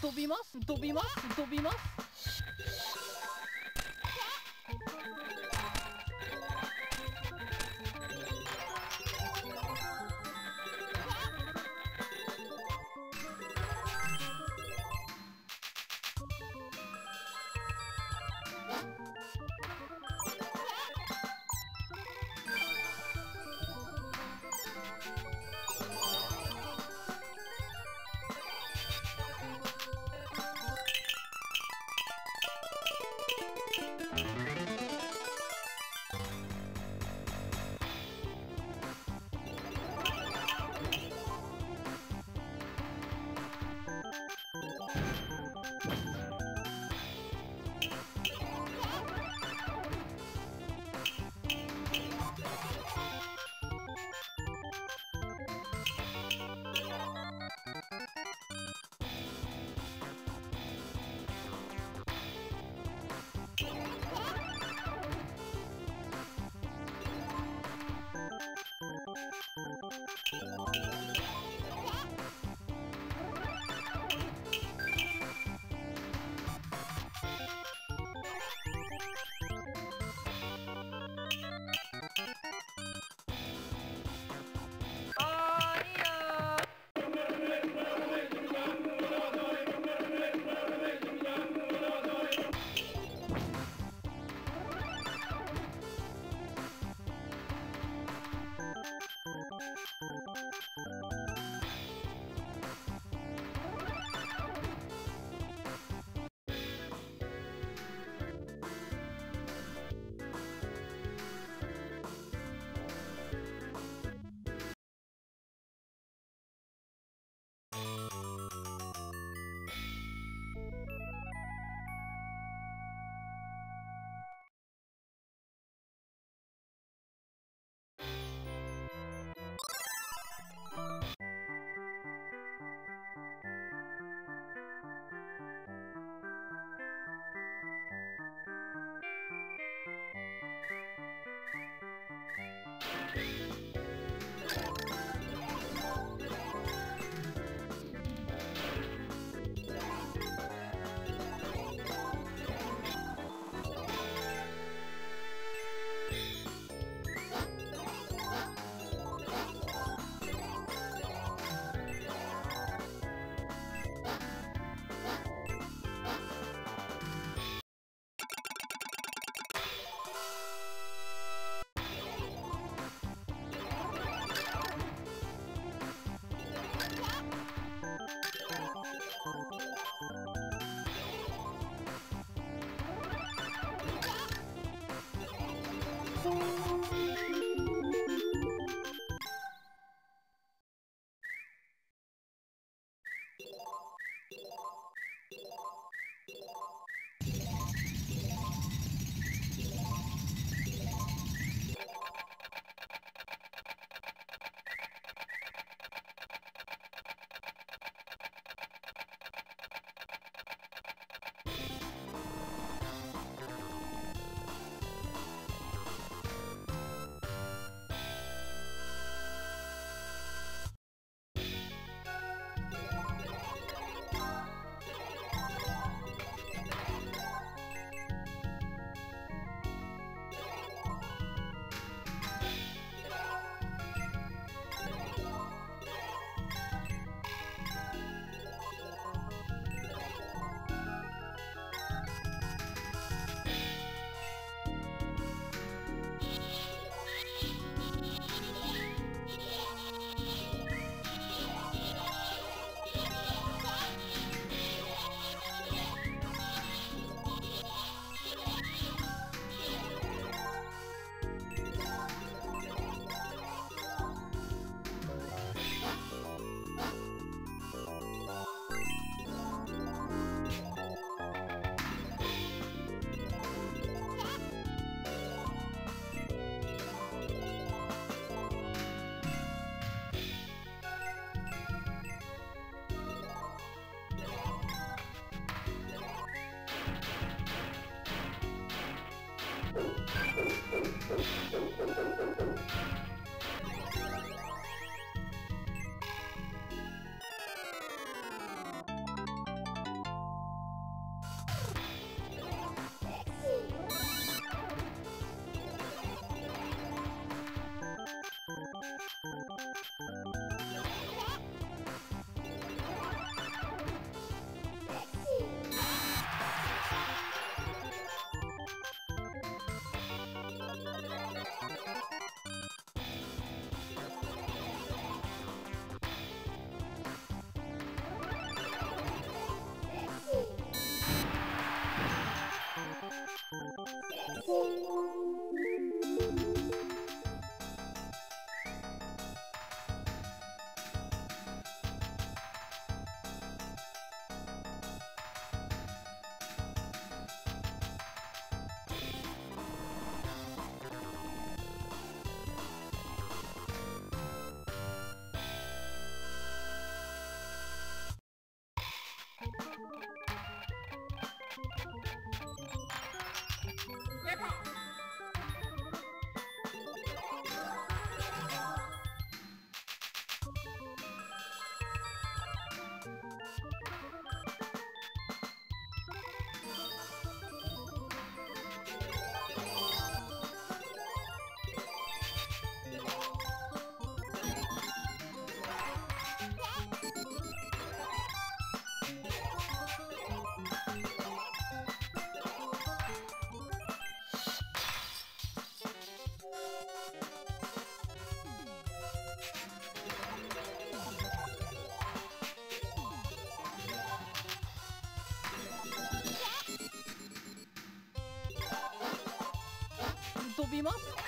飛びます飛びます飛びます。飛びます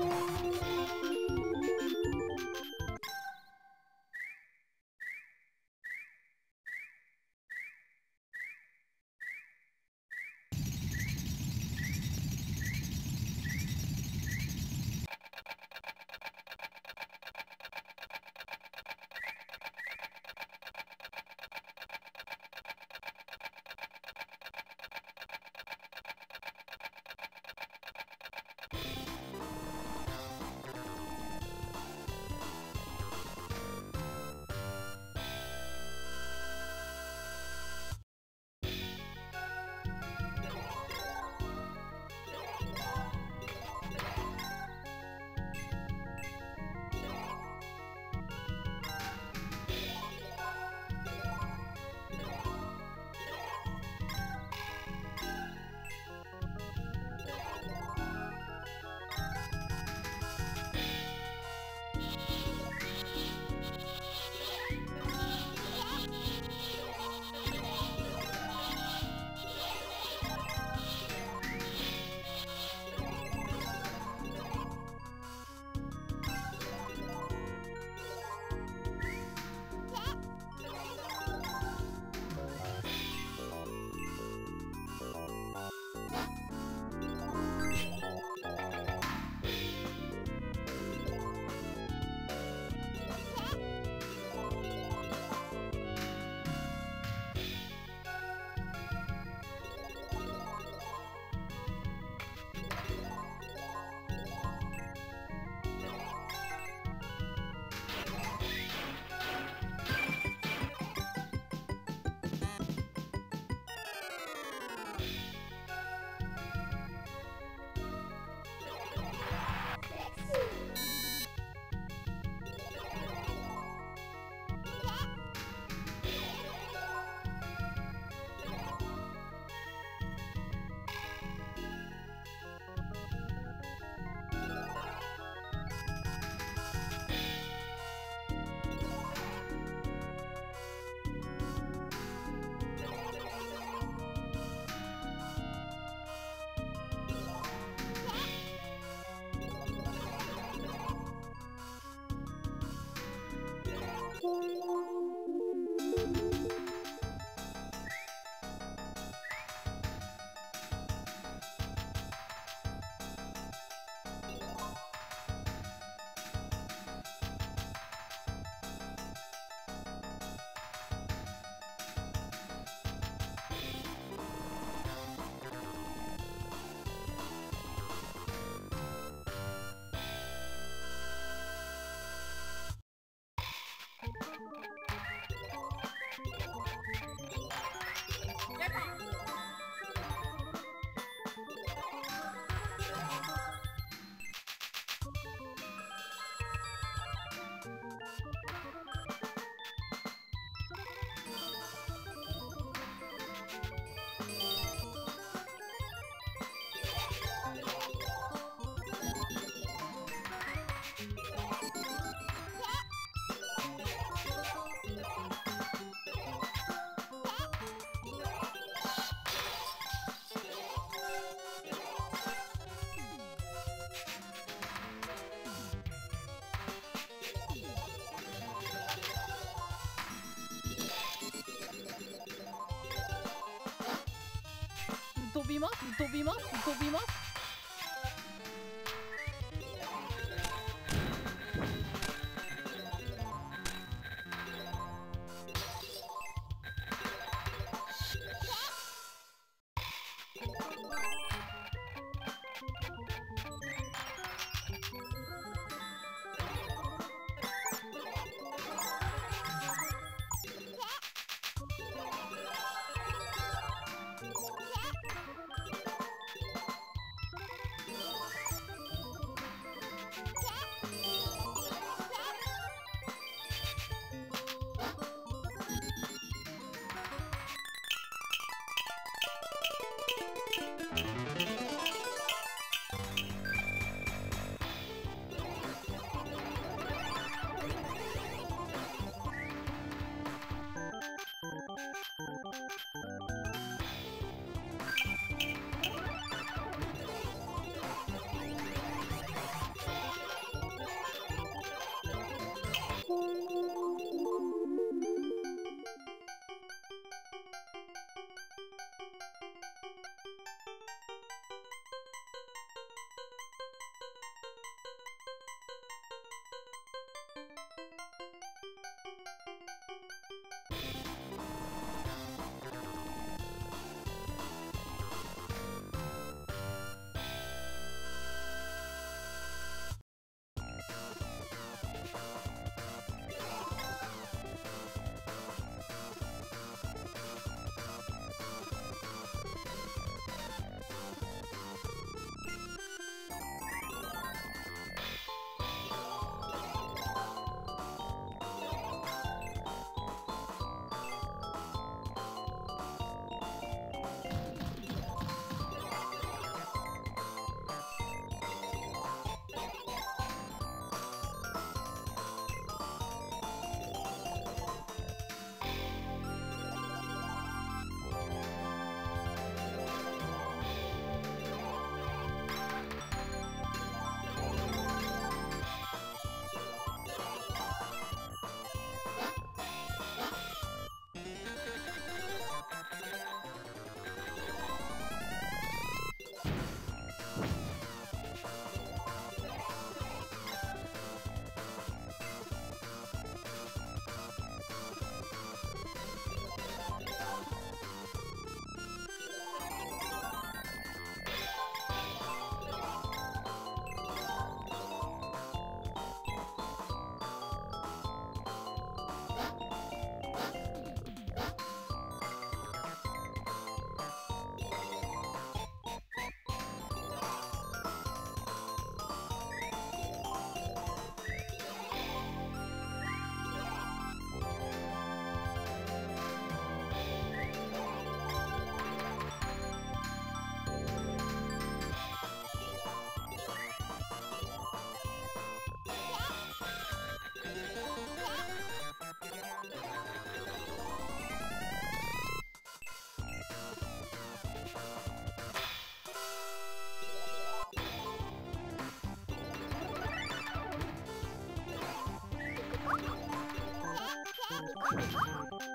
Bye. ます。飛びます。飛びます。Oh,